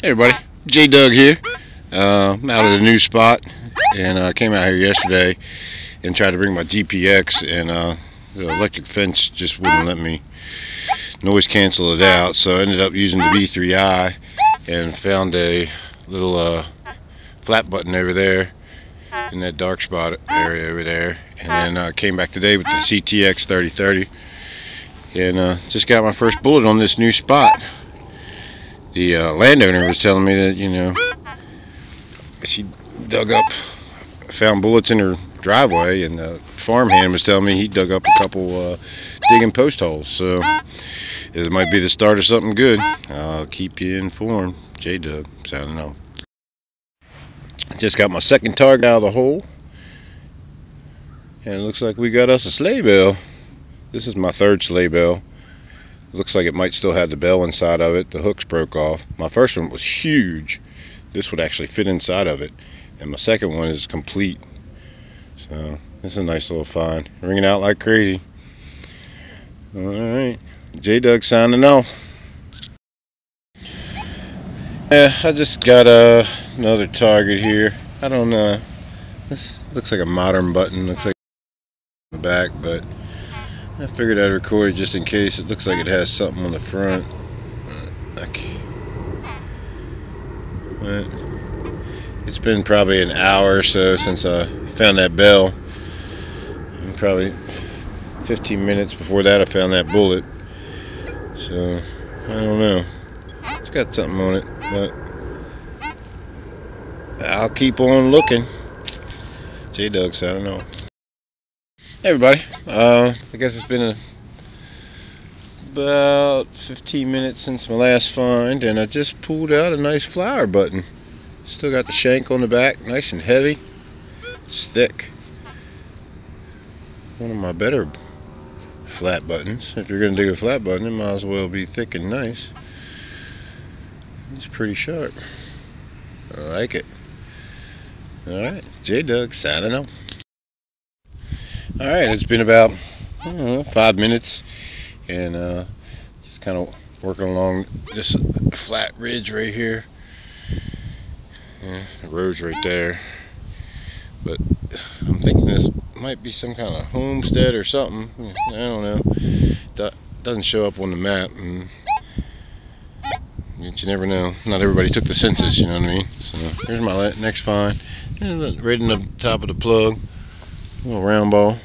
Hey everybody, J Dug here. Uh, I'm out at a new spot and I uh, came out here yesterday and tried to bring my GPX and uh, the electric fence just wouldn't let me noise cancel it out so I ended up using the V3i and found a little uh, flat button over there in that dark spot area over there and then I uh, came back today with the CTX 3030 and uh, just got my first bullet on this new spot the uh, landowner was telling me that you know she dug up found bullets in her driveway and the farmhand was telling me he dug up a couple uh, digging post holes. So it might be the start of something good. I'll keep you informed. J Dug sounding off just got my second target out of the hole. And it looks like we got us a sleigh bell. This is my third sleigh bell looks like it might still have the bell inside of it. The hooks broke off. My first one was huge. This would actually fit inside of it. And my second one is complete. So this is a nice little find. Ringing out like crazy. All right J Dug signing off. Yeah I just got uh, another target here. I don't know this looks like a modern button. Looks like the back but I figured I'd record it just in case. It looks like it has something on the front. Okay. It's been probably an hour or so since I found that bell. Probably 15 minutes before that I found that bullet. So, I don't know. It's got something on it, but I'll keep on looking. J Dug, so I don't know. Everybody, uh, I guess it's been a, about 15 minutes since my last find and I just pulled out a nice flower button. Still got the shank on the back, nice and heavy. It's thick. One of my better flat buttons. If you're going to do a flat button, it might as well be thick and nice. It's pretty sharp. I like it. Alright, J Dug signing off. Alright, it's been about know, five minutes and uh, just kind of working along this flat ridge right here. Yeah, the road's right there. But I'm thinking this might be some kind of homestead or something. I don't know. That doesn't show up on the map. And you never know. Not everybody took the census, you know what I mean? So here's my next find. Right in the top of the plug. A little round ball.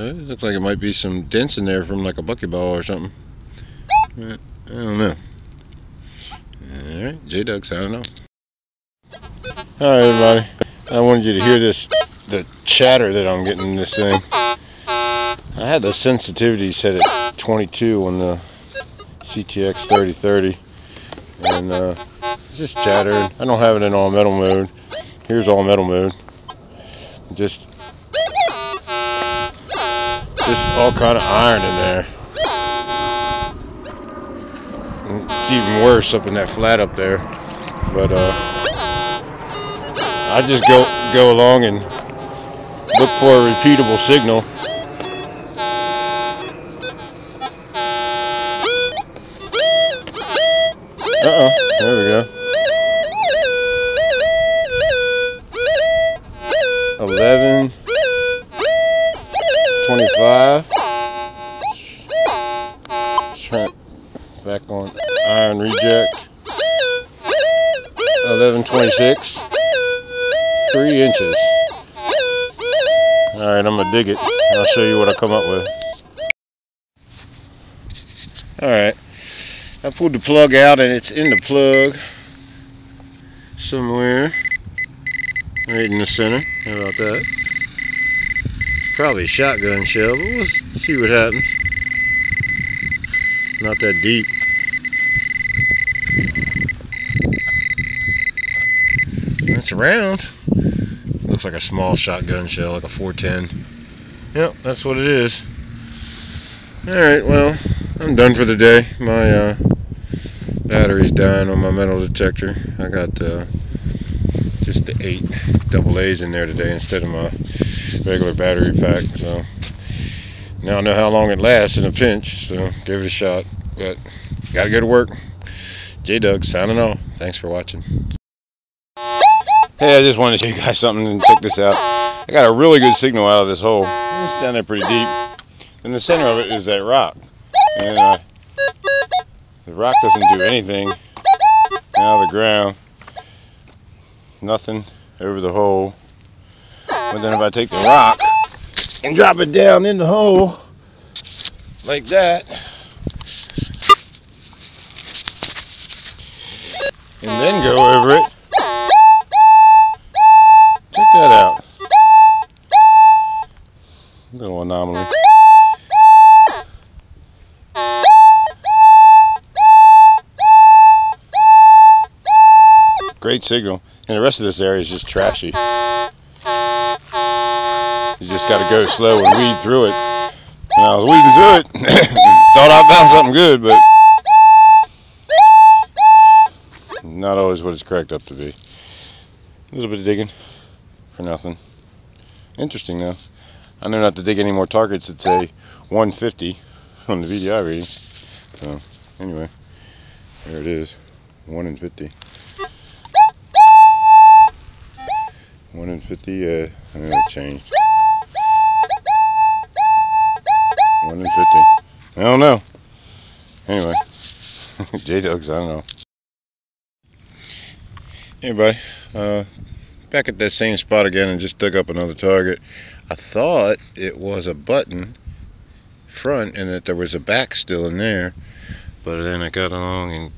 Looks like it might be some dents in there from like a buckyball or something. I don't know. Alright, J Dug signing off. Alright everybody. I wanted you to hear this the chatter that I'm getting in this thing. I had the sensitivity set at 22 on the CTX 3030 and uh, it's just chattering. I don't have it in all metal mode. Here's all metal mode. Just just all kind of iron in there. It's even worse up in that flat up there. But uh, I just go go along and look for a repeatable signal. 1126. Three inches. Alright, I'm gonna dig it. I'll show you what I come up with. Alright. I pulled the plug out and it's in the plug somewhere right in the center. How about that? Probably a shotgun shell, but we'll see what happens. Not that deep. Around. Looks like a small shotgun shell, like a 410. Yep, that's what it is. Alright, well, I'm done for the day. My uh, battery's dying on my metal detector. I got uh, just the eight double A's in there today instead of my regular battery pack. So Now I know how long it lasts in a pinch, so give it a shot. But gotta go to work. J Dug signing off. Thanks for watching. Hey, I just wanted to show you guys something and check this out. I got a really good signal out of this hole. It's down there pretty deep. In the center of it is that rock. And uh, the rock doesn't do anything of the ground. Nothing over the hole. But then if I take the rock and drop it down in the hole like that, and then go over it. Great signal. And the rest of this area is just trashy. You just got to go slow and weed through it. And I was weeding through it. Thought I found something good, but not always what it's cracked up to be. A little bit of digging for nothing. Interesting though. I know not to dig any more targets that say 150 on the VDI reading. So anyway, there it is, 1 in 50. 1 in 50, I know it changed. 1 in 50. I don't know. Anyway, J Doug's, I don't know. Hey, buddy. Uh, back at that same spot again and just dug up another target. I thought it was a button front and that there was a back still in there. But then I got along and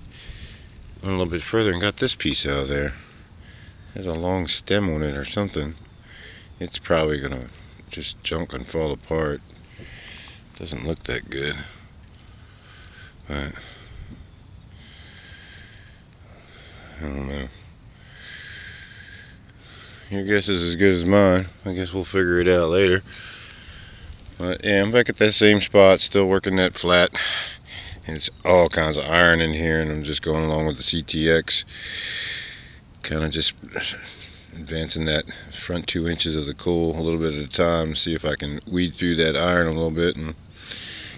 went a little bit further and got this piece out of there. There's a long stem on it or something. It's probably gonna just junk and fall apart. Doesn't look that good. But I don't know. Your guess is as good as mine. I guess we'll figure it out later. But yeah, I'm back at that same spot, still working that flat. And it's all kinds of iron in here, and I'm just going along with the CTX kind of just advancing that front two inches of the coil a little bit at a time see if I can weed through that iron a little bit and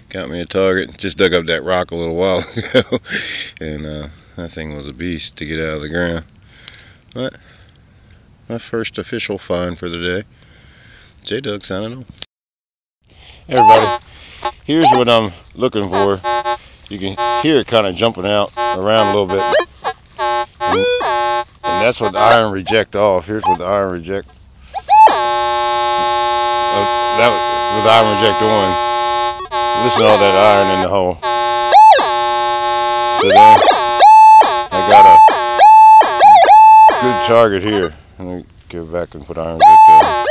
got me a target. Just dug up that rock a little while ago and uh, that thing was a beast to get out of the ground. But my first official find for the day. J Doug signing off. Everybody. Here's what I'm looking for. You can hear it kind of jumping out around a little bit and that's what the iron reject off. Here's what the iron reject. Uh, that was with iron reject on. Listen to all that iron in the hole. So then I got a good target here. Let me go back and put iron reject on.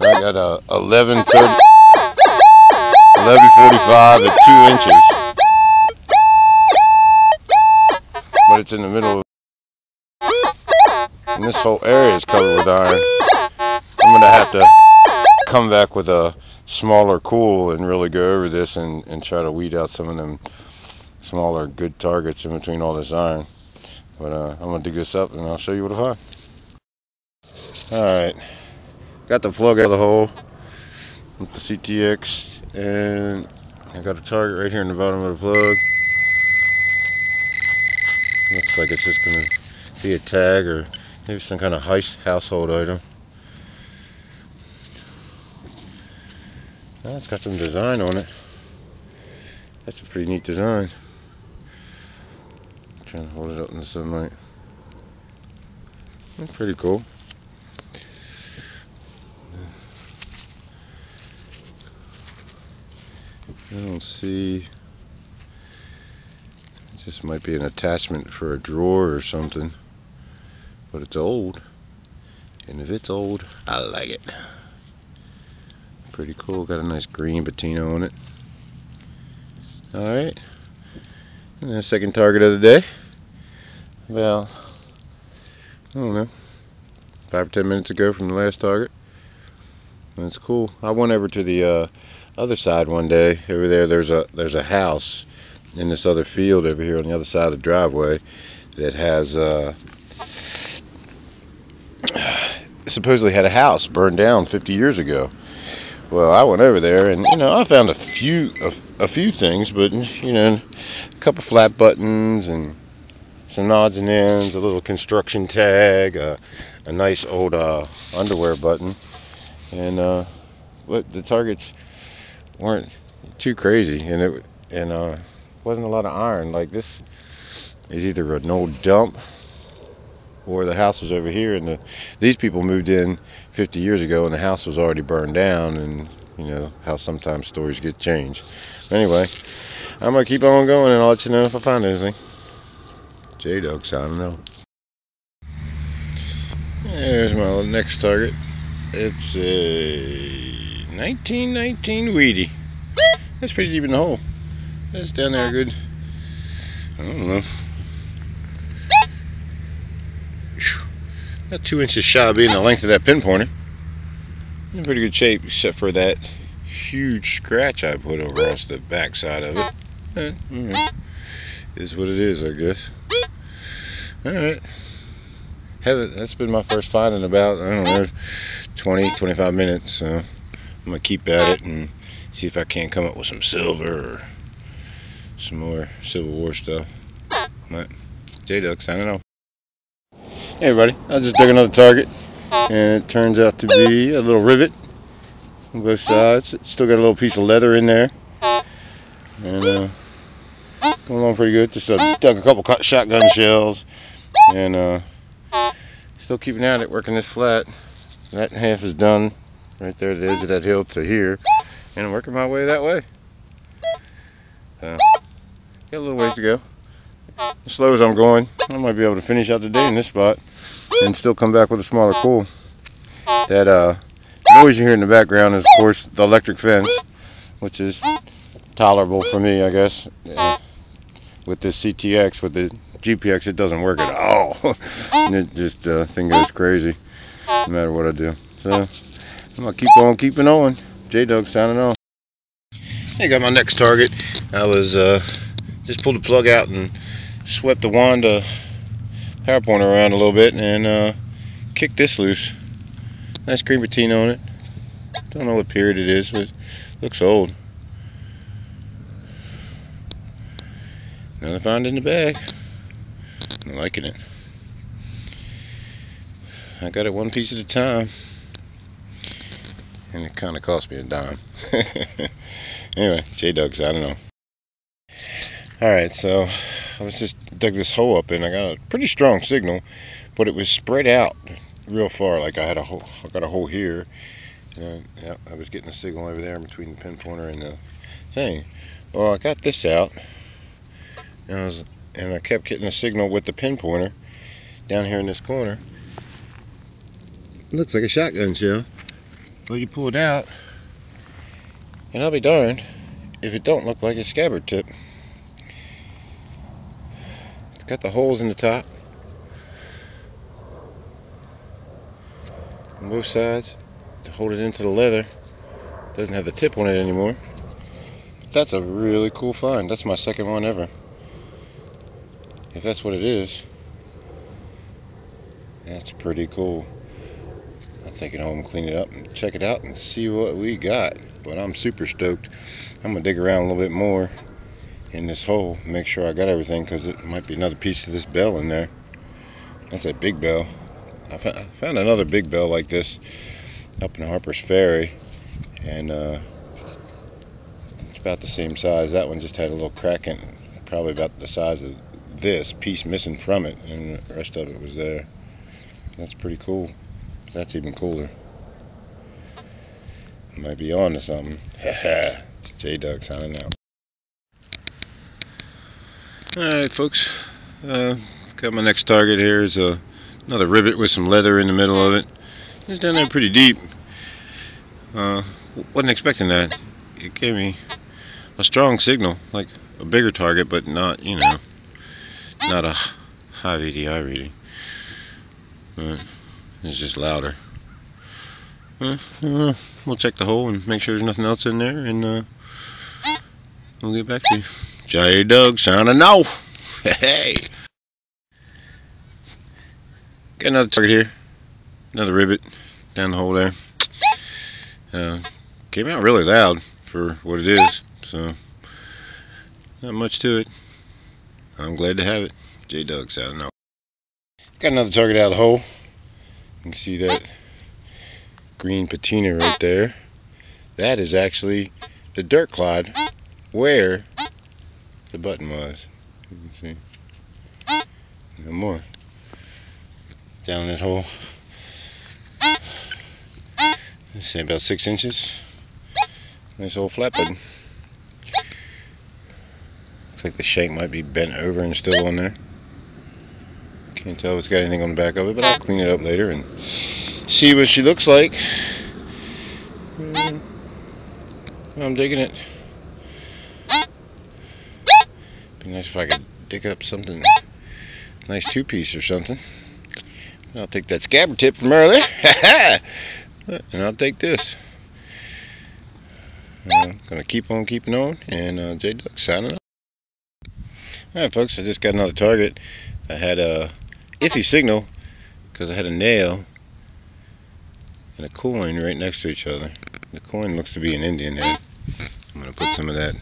I got a 1130, 1145 at two inches. It's in the middle of and this whole area is covered with iron. I'm gonna have to come back with a smaller coil and really go over this and, and try to weed out some of them smaller good targets in between all this iron. But uh, I'm gonna dig this up and I'll show you what I find. Alright, got the plug out of the hole with the CTX and I got a target right here in the bottom of the plug. Looks like it's just going to be a tag or maybe some kind of household item. It's got some design on it. That's a pretty neat design. I'm trying to hold it up in the sunlight. That's pretty cool. I don't see this might be an attachment for a drawer or something. But it's old. And if it's old, I like it. Pretty cool. Got a nice green patina on it. Alright. And the second target of the day. Well, I don't know. Five or ten minutes ago from the last target. That's cool. I went over to the uh, other side one day. Over there, there's a there's a house in this other field over here on the other side of the driveway that has uh, supposedly had a house burned down 50 years ago. Well, I went over there and you know I found a few a, a few things, but you know a couple flat buttons and some odds and ends, a little construction tag, a nice old uh, underwear button, and uh, but the targets weren't too crazy, and it and uh, wasn't a lot of iron. Like this is either an old dump or the house was over here and the, these people moved in 50 years ago and the house was already burned down and you know how sometimes stories get changed. Anyway i'm gonna keep on going and i'll let you know if i find anything. J-Dug signing know there's my next target. It's a 1919 wheatie. That's pretty deep in the hole that's down there good i don't know About two inches shy of being the length of that pin pointer. In pretty good shape, except for that huge scratch I put across the back side of it. Eh, right. Is what it is, I guess. Alright. That's been my first find in about, I don't know, 20, 25 minutes. So I'm going to keep at it and see if I can't come up with some silver some more Civil War stuff. But J-Dug signing off. Hey everybody, I just dug another target and it turns out to be a little rivet on both sides. It's still got a little piece of leather in there. And uh, going along pretty good. Just uh, dug a couple shotgun shells and uh, still keeping at it, working this flat. That half is done right there at the edge of that hill to here and I'm working my way that way. So, got a little ways to go. As slow as I'm going, I might be able to finish out the day in this spot and still come back with a smaller coil. That uh, noise you hear in the background is, of course, the electric fence, which is tolerable for me, I guess. Uh, with this CTX, with the GPX, it doesn't work at all. and it just, uh, thing goes crazy, no matter what I do. So, I'm going to keep on keeping on. J-Dug signing off. I got my next target. I was, uh, just pulled the plug out and swept the Wanda power pointer around a little bit and uh, kicked this loose. Nice green patina on it. Don't know what period it is, but it looks old. Another find in the bag. I'm liking it. I got it one piece at a time. And it kind of cost me a dime. anyway, J-Dug's, I don't know. Alright, so I was just dug this hole up and I got a pretty strong signal, but it was spread out real far. Like I had a hole, I got a hole here. And, yeah, I was getting a signal over there between the pin pointer and the thing. Well, I got this out, and I was, and I kept getting a signal with the pin pointer down here in this corner. It looks like a shotgun shell. Well, you pull it out, and I'll be darned if it don't look like a scabbard tip. Got the holes in the top. On both sides to hold it into the leather. Doesn't have the tip on it anymore. That's a really cool find. That's my second one ever. If that's what it is. That's pretty cool. I'm thinking home, clean it up and check it out and see what we got. But I'm super stoked. I'm gonna dig around a little bit more in this hole make sure I got everything because it might be another piece of this bell in there. That's a big bell. I found another big bell like this up in Harper's Ferry and uh, it's about the same size. That one just had a little crack in probably about the size of this piece missing from it and the rest of it was there. That's pretty cool. That's even cooler. Might be on to something. J-Dug signing out Alright folks, uh, got my next target here is uh, another rivet with some leather in the middle of it. It's down there pretty deep. Uh, wasn't expecting that. It gave me a strong signal, like a bigger target, but not, you know, not a high VDI reading. But it's just louder. Uh, uh, we'll check the hole and make sure there's nothing else in there, and uh, we'll get back to you. J Dug signing off. Hey. Got another target here. another rivet down the hole there. Uh, came out really loud for what it is, so not much to it. I'm glad to have it. J Dug sounding out. Got another target out of the hole. You can see that green patina right there. That is actually the dirt clod where the button was. You can see. No more. Down that hole. Let's say about six inches. Nice old flat button. Looks like the shank might be bent over and still on there. Can't tell if it's got anything on the back of it, but I'll clean it up later and see what she looks like. Mm, I'm digging it. Be nice if I could dig up something nice two piece or something. I'll take that scabbard tip from earlier. and I'll take this. I'm uh, gonna keep on keeping on and uh, J Dug signing off. Alright folks, I just got another target. I had a iffy signal because I had a nail and a coin right next to each other. The coin looks to be an Indian head. I'm gonna put some of that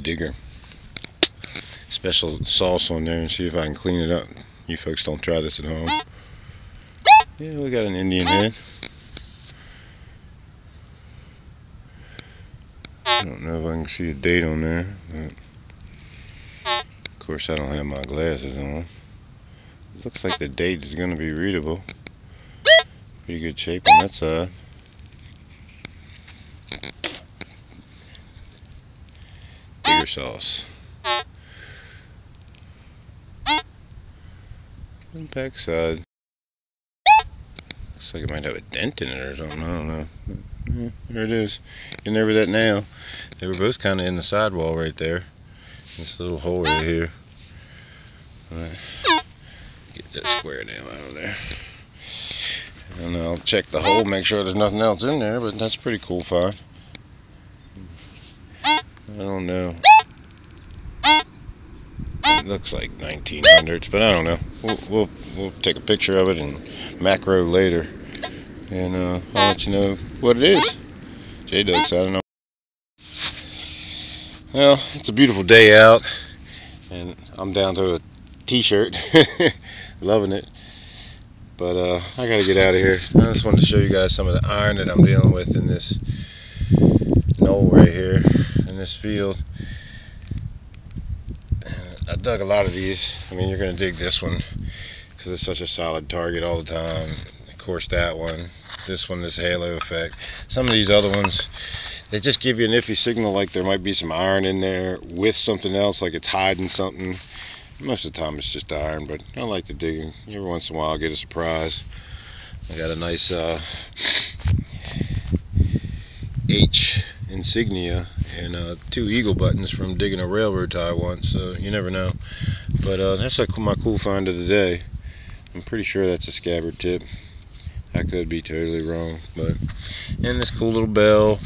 digger special sauce on there and see if I can clean it up. You folks don't try this at home. Yeah, we got an Indian head. I don't know if I can see a date on there, of course I don't have my glasses on. It looks like the date is going to be readable. Pretty good shape on that side. Digger sauce. And back side. Looks like it might have a dent in it or something. I don't know. Yeah, there it is. In there with that nail. They were both kind of in the sidewall right there. This little hole right here. Right. Get that square nail out of there. And I'll check the hole, make sure there's nothing else in there, but that's pretty cool find. I don't know. It looks like 1900s, but I don't know. We'll, we'll, we'll take a picture of it and macro later. And uh, I'll let you know what it is. J Dug's, I don't know. Well, it's a beautiful day out, and I'm down to a t-shirt. Loving it. But uh, I gotta get out of here. I just wanted to show you guys some of the iron that I'm dealing with in this knoll right here in this field. Dug a lot of these. I mean, you're gonna dig this one because it's such a solid target all the time. Of course, that one, this one, this halo effect. Some of these other ones, they just give you an iffy signal like there might be some iron in there with something else, like it's hiding something. Most of the time it's just iron, but I like to dig. Every once in a while I get a surprise. I got a nice uh, H insignia and uh, two eagle buttons from digging a railroad tie once, so you never know. But uh, that's like my cool find of the day. I'm pretty sure that's a scabbard tip. I could be totally wrong, but and this cool little bell,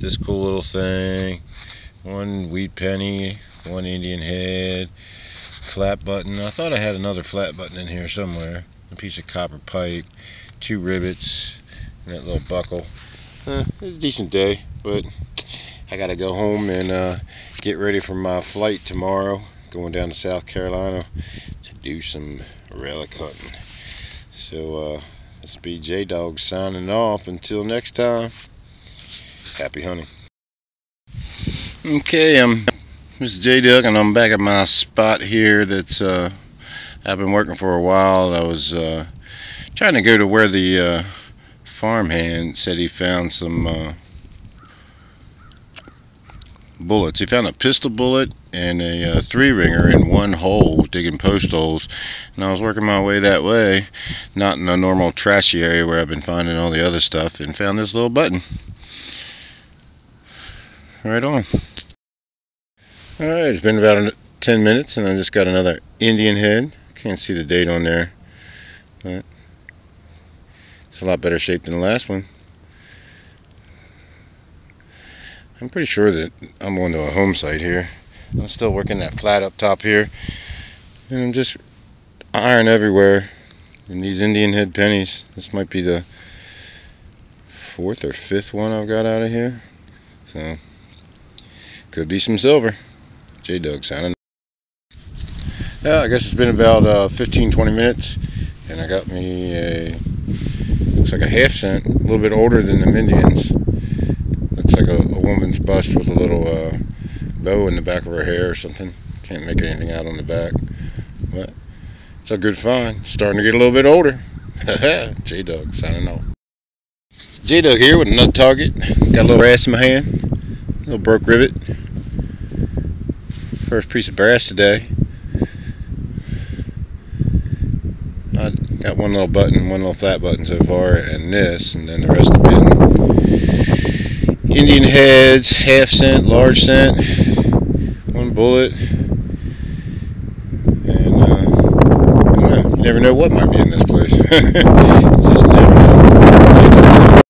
this cool little thing, one wheat penny, one Indian head, flat button. I thought I had another flat button in here somewhere. A piece of copper pipe, two rivets, and that little buckle. Uh, a decent day, but I gotta go home and uh, get ready for my flight tomorrow. Going down to South Carolina to do some relic hunting. So uh, this be J Dug signing off. Until next time, happy hunting. Okay, I'm Mr. J Dug, and I'm back at my spot here that's uh, I've been working for a while. I was uh, trying to go to where the uh, farmhand said he found some uh, bullets. He found a pistol bullet and a uh, three ringer in one hole, digging post holes. And I was working my way that way, not in a normal trashy area where I've been finding all the other stuff, and found this little button. Right on. Alright, it's been about 10 minutes and I just got another Indian head. Can't see the date on there, but it's a lot better shape than the last one. I'm pretty sure that I'm going to a home site here. I'm still working that flat up top here. And I'm just iron everywhere. in these Indian head pennies. This might be the fourth or fifth one I've got out of here. So, could be some silver. J Dug signing. Yeah, I guess it's been about uh, 15 20 minutes, and I got me a looks like a half cent, a little bit older than the Indians. Looks like a, a woman's bust with a little uh, bow in the back of her hair or something. Can't make anything out on the back, but it's a good find. Starting to get a little bit older. J Dug signing off. J Dug here with a nut target. Got a little brass in my hand, a little broke rivet. First piece of brass today. I got one little button, one little flat button so far, and this, and then the rest have been Indian heads, half cent, large cent, one bullet, and uh, know, never know what might be in this place. Just never know.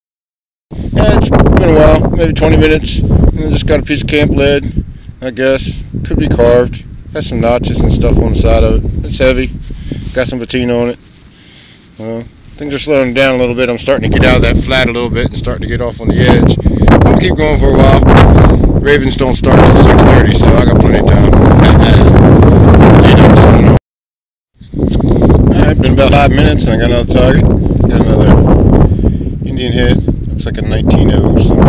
Yeah, it's been a while, maybe 20 minutes. I just got a piece of camp lead, I guess. Could be carved. Has some notches and stuff on the side of it. It's heavy. Got some patina on it. Well, things are slowing down a little bit. I'm starting to get out of that flat a little bit and starting to get off on the edge. Gonna keep going for a while. Ravens don't start till 6:30, so I got plenty of time. Alright, been about five minutes and I got another target. Got another Indian head. Looks like a 19 something.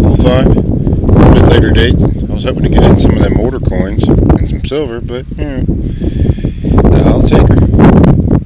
Cool find. A bit later date. I was hoping to get in some of them older coins and some silver, but you know, I'll take her.